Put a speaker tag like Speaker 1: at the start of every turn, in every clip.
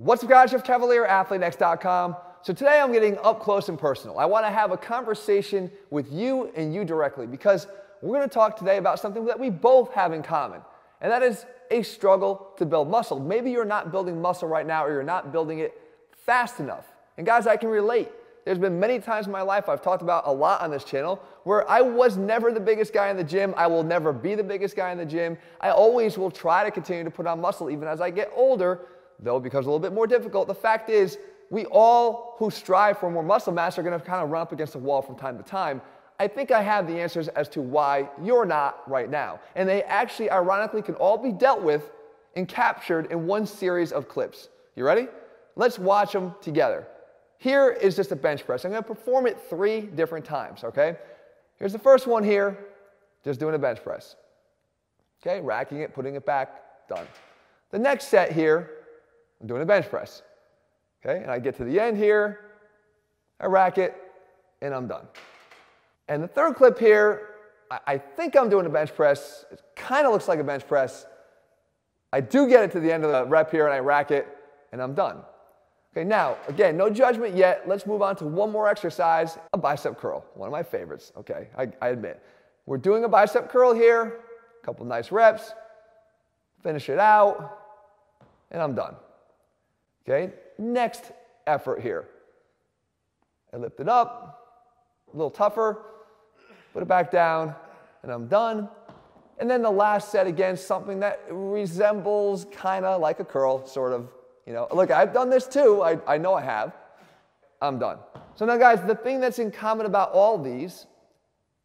Speaker 1: What's up guys, Jeff Cavaliere, AthleanX.com. So today I'm getting up close and personal. I want to have a conversation with you and you directly because we're going to talk today about something that we both have in common, and that is a struggle to build muscle. Maybe you're not building muscle right now or you're not building it fast enough. And guys, I can relate. There's been many times in my life I've talked about a lot on this channel where I was never the biggest guy in the gym. I will never be the biggest guy in the gym. I always will try to continue to put on muscle even as I get older though it becomes a little bit more difficult, the fact is we all who strive for more muscle mass are going to kind of run up against the wall from time to time. I think I have the answers as to why you're not right now. And they actually, ironically, can all be dealt with and captured in one series of clips. You ready? Let's watch them together. Here is just a bench press. I'm going to perform it three different times, okay? Here's the first one here, just doing a bench press. Okay, racking it, putting it back, done. The next set here, I'm doing a bench press. Okay, and I get to the end here, I rack it, and I'm done. And the third clip here, I, I think I'm doing a bench press. It kind of looks like a bench press. I do get it to the end of the rep here, and I rack it, and I'm done. Okay, now, again, no judgment yet. Let's move on to one more exercise, a bicep curl, one of my favorites, okay, I, I admit. We're doing a bicep curl here, a couple nice reps, finish it out, and I'm done. Okay, next effort here. I lift it up, a little tougher, put it back down, and I'm done. And then the last set again, something that resembles kind of like a curl, sort of. You know, look, I've done this too. I, I know I have. I'm done. So now, guys, the thing that's in common about all these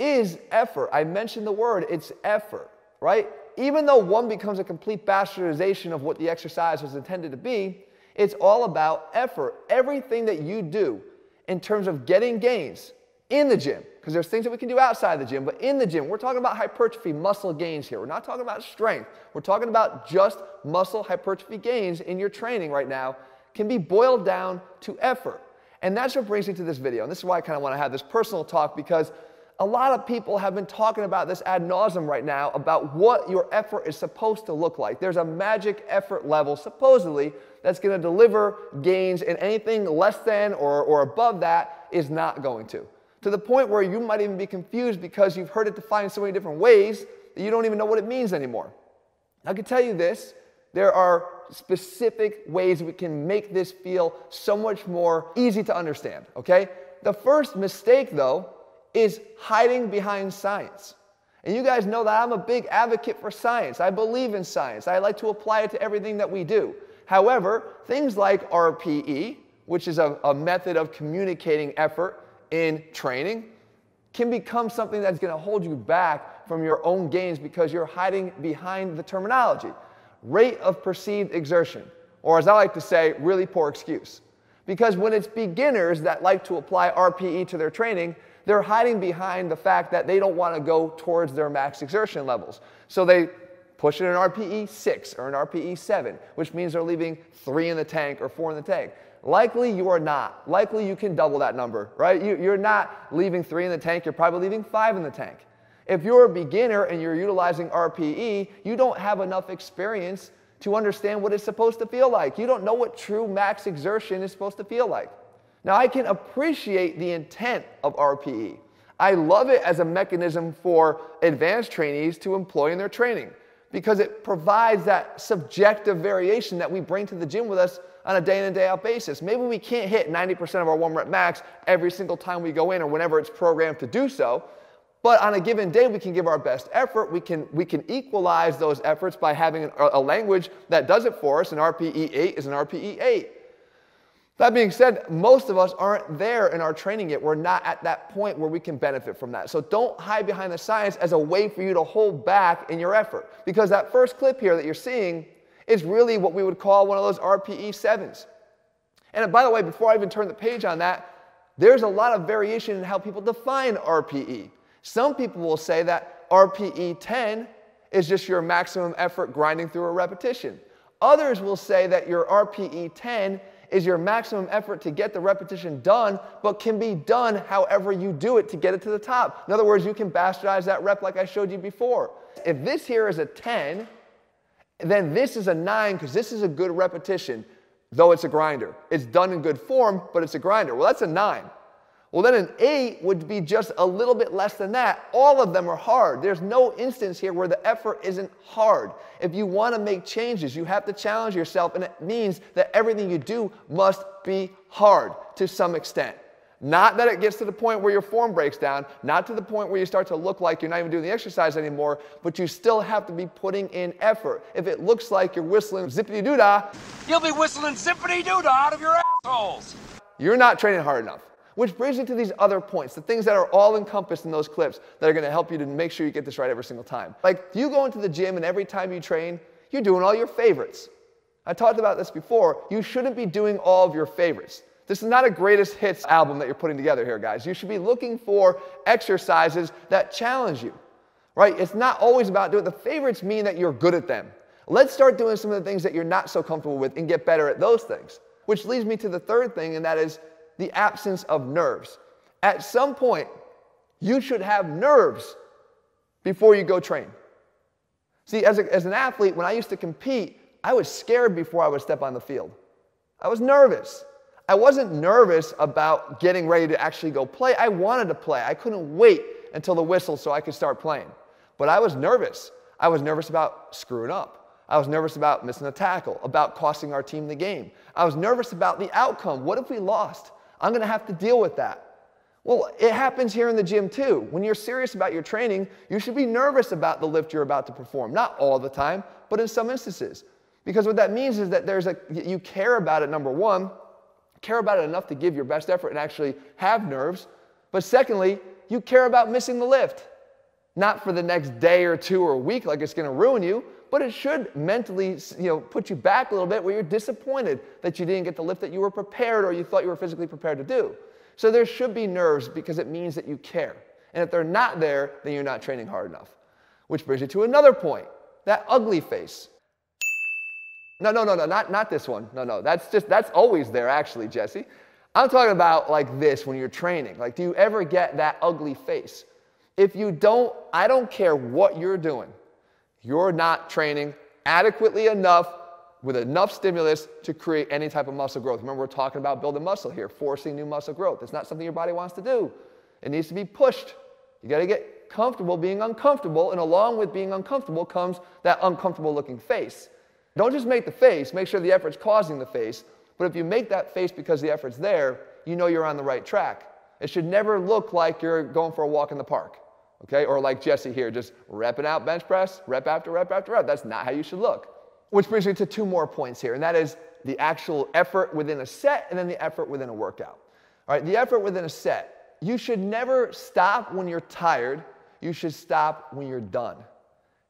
Speaker 1: is effort. I mentioned the word, it's effort, right? Even though one becomes a complete bastardization of what the exercise was intended to be, it's all about effort. Everything that you do in terms of getting gains in the gym, because there's things that we can do outside the gym, but in the gym, we're talking about hypertrophy muscle gains here. We're not talking about strength. We're talking about just muscle hypertrophy gains in your training right now can be boiled down to effort. And that's what brings me to this video. And this is why I kind of want to have this personal talk because a lot of people have been talking about this ad nauseum right now about what your effort is supposed to look like. There's a magic effort level, supposedly, that's going to deliver gains, and anything less than or, or above that is not going to. To the point where you might even be confused because you've heard it defined so many different ways that you don't even know what it means anymore. I can tell you this there are specific ways we can make this feel so much more easy to understand, okay? The first mistake, though, is hiding behind science. And you guys know that I'm a big advocate for science. I believe in science. I like to apply it to everything that we do. However, things like RPE, which is a, a method of communicating effort in training, can become something that's going to hold you back from your own gains because you're hiding behind the terminology. Rate of perceived exertion, or as I like to say, really poor excuse. Because when it's beginners that like to apply RPE to their training, they're hiding behind the fact that they don't want to go towards their max exertion levels. So they push it an RPE 6 or an RPE 7, which means they're leaving 3 in the tank or 4 in the tank. Likely you are not. Likely you can double that number, right? You, are not leaving 3 in the tank, you're probably leaving 5 in the tank. If you're a beginner and you're utilizing RPE, you don't have enough experience to understand what it's supposed to feel like. You don't know what true max exertion is supposed to feel like. Now, I can appreciate the intent of RPE. I love it as a mechanism for advanced trainees to employ in their training because it provides that subjective variation that we bring to the gym with us on a day in and day out basis. Maybe we can't hit 90% of our one rep max every single time we go in or whenever it's programmed to do so. But on a given day, we can give our best effort. We can, we can equalize those efforts by having a, a language that does it for us. An RPE 8 is an RPE 8. That being said, most of us aren't there in our training yet. We're not at that point where we can benefit from that. So don't hide behind the science as a way for you to hold back in your effort. Because that first clip here that you're seeing is really what we would call one of those RPE 7s. And by the way, before I even turn the page on that, there's a lot of variation in how people define RPE. Some people will say that RPE 10 is just your maximum effort grinding through a repetition. Others will say that your RPE 10 is your maximum effort to get the repetition done, but can be done however you do it to get it to the top. In other words, you can bastardize that rep like I showed you before. If this here is a 10, then this is a 9 because this is a good repetition. though it's a grinder. It's done in good form, but it's a grinder. Well, that's a nine. Well, then an eight would be just a little bit less than that. All of them are hard. There's no instance here where the effort isn't hard. If you want to make changes, you have to challenge yourself, and it means that everything you do must be hard to some extent. Not that it gets to the point where your form breaks down, not to the point where you start to look like you're not even doing the exercise anymore, but you still have to be putting in effort. If it looks like you're whistling zippity doo dah,
Speaker 2: you'll be whistling zippity doo dah out of your assholes.
Speaker 1: You're not training hard enough. Which brings me to these other points, the things that are all encompassed in those clips that are to help you to make sure you get this right every single time. Like you go into the gym and every time you train, you're doing all your favorites. I talked about this before. You shouldn't be doing all of your favorites. This is not a greatest hits album that you're putting together here, guys. You should be looking for exercises that challenge you, right? It's not always about doing the favorites mean that you're good at them. Let's start doing some of the things that you're not so comfortable with and get better at those things. Which leads me to the third thing, and that is the absence of nerves. At some point, you should have nerves before you go train. See, as, a, as an athlete, when I used to compete, I was scared before I would step on the field. I was nervous. I wasn't nervous about getting ready to actually go play. I wanted to play. I couldn't wait until the whistle so I could start playing. But I was nervous. I was nervous about screwing up. I was nervous about missing a tackle, about costing our team the game. I was nervous about the outcome. What if we lost? I'm going to have to deal with that. Well, it happens here in the gym too. When you're serious about your training, you should be nervous about the lift you're about to perform. Not all the time, but in some instances. Because what that means is that there's a you care about it number 1, care about it enough to give your best effort and actually have nerves. But secondly, you care about missing the lift. Not for the next day or two or week like it's going to ruin you, but it should mentally you know, put you back a little bit where you're disappointed that you didn't get the lift that you were prepared or you thought you were physically prepared to do. So there should be nerves because it means that you care. And if they're not there, then you're not training hard enough. Which brings you to another point that ugly face. No, no, no, no, not, not this one. No, no, that's just, that's always there actually, Jesse. I'm talking about like this when you're training. Like, do you ever get that ugly face? If you don't, I don't care what you're doing you're not training adequately enough with enough stimulus to create any type of muscle growth. Remember, we're talking about building muscle here, forcing new muscle growth. It's not something your body wants to do, it needs to be pushed. You got to get comfortable being uncomfortable, and along with being uncomfortable comes that uncomfortable looking face. Don't just make the face, make sure the effort's causing the face. But if you make that face because the effort's there, you know you're on the right track. It should never look like you're going for a walk in the park. Okay? Or like Jesse here, just repping out bench press, rep after rep after rep. That's not how you should look. Which brings me to two more points here, and that is the actual effort within a set and then the effort within a workout. All right, the effort within a set. You should never stop when you're tired. You should stop when you're done.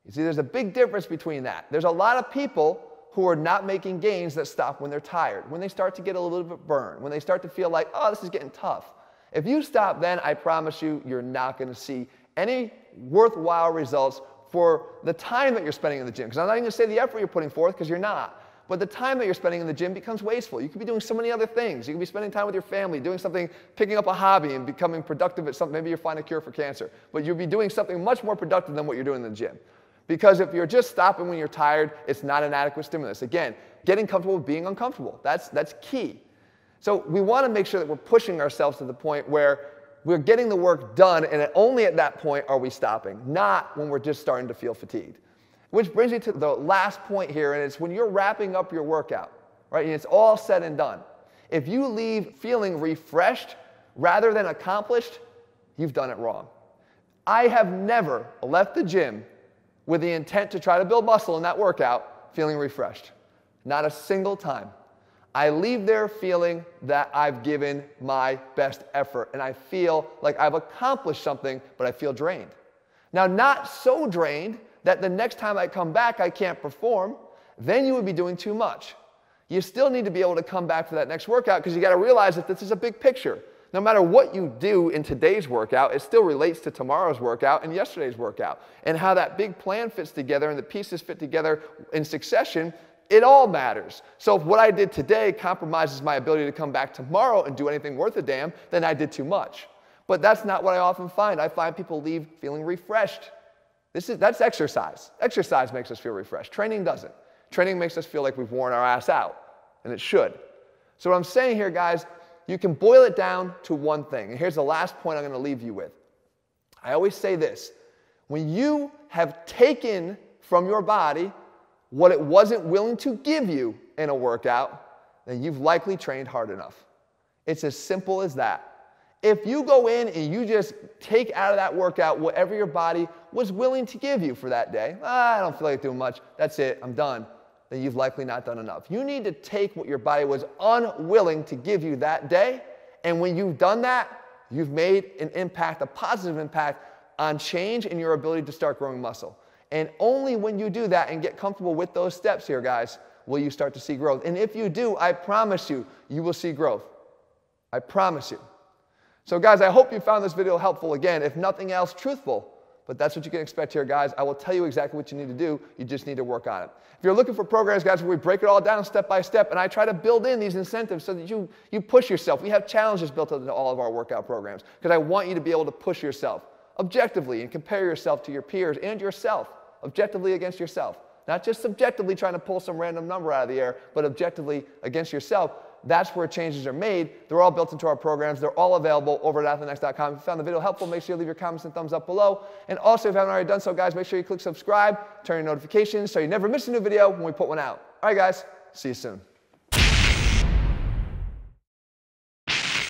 Speaker 1: You see, there's a big difference between that. There's a lot of people who are not making gains that stop when they're tired, when they start to get a little bit burned, when they start to feel like, oh, this is getting tough. If you stop then, I promise you, you're not going to see any worthwhile results for the time that you're spending in the gym. Because I'm not even going to say the effort you're putting forth, because you're not. But the time that you're spending in the gym becomes wasteful. You could be doing so many other things. You could be spending time with your family, doing something, picking up a hobby and becoming productive at something. Maybe you'll find a cure for cancer. But you'll be doing something much more productive than what you're doing in the gym. Because if you're just stopping when you're tired, it's not an adequate stimulus. Again, getting comfortable with being uncomfortable. That's, that's key. So we want to make sure that we're pushing ourselves to the point where we're getting the work done, and only at that point are we stopping, not when we're just starting to feel fatigued. Which brings me to the last point here, and it's when you're wrapping up your workout, right? And it's all said and done. If you leave feeling refreshed rather than accomplished, you've done it wrong. I have never left the gym with the intent to try to build muscle in that workout feeling refreshed. Not a single time. I leave there feeling that I've given my best effort and I feel like I've accomplished something, but I feel drained. Now, not so drained that the next time I come back I can't perform, then you would be doing too much. You still need to be able to come back for that next workout because you got to realize that this is a big picture. No matter what you do in today's workout, it still relates to tomorrow's workout and yesterday's workout. And how that big plan fits together and the pieces fit together in succession it all matters. So if what I did today compromises my ability to come back tomorrow and do anything worth a damn, then I did too much. But that's not what I often find. I find people leave feeling refreshed. This is, that's exercise. Exercise makes us feel refreshed. Training doesn't. Training makes us feel like we've worn our ass out. and it should. So, what I'm saying here, guys, you can boil it down to one thing. And here's the last point I'm going to leave you with. I always say this when you have taken from your body what it wasn't willing to give you in a workout, then you've likely trained hard enough. It's as simple as that. If you go in and you just take out of that workout whatever your body was willing to give you for that day, ah, I don't feel like doing much, that's it, I'm done, then you've likely not done enough. You need to take what your body was unwilling to give you that day, and when you've done that, you've made an impact, a positive impact on change in your ability to start growing muscle. And only when you do that and get comfortable with those steps here, guys, will you start to see growth. And if you do, I promise you, you will see growth. I promise you. So, guys, I hope you found this video helpful. Again, if nothing else, truthful. But that's what you can expect here, guys. I will tell you exactly what you need to do. You just need to work on it. If you're looking for programs, guys, where we break it all down step by step, and I try to build in these incentives so that you, you push yourself. We have challenges built into all of our workout programs because I want you to be able to push yourself objectively and compare yourself to your peers and yourself, objectively against yourself. Not just subjectively trying to pull some random number out of the air, but objectively against yourself that's where changes are made. They're all built into our programs. They're all available over at athleanx.com. If you found the video helpful, make sure you leave your comments and thumbs up below. And also, if you haven't already done so, guys, make sure you click subscribe, turn your notifications so you never miss a new video when we put one out. All right, guys, see you soon.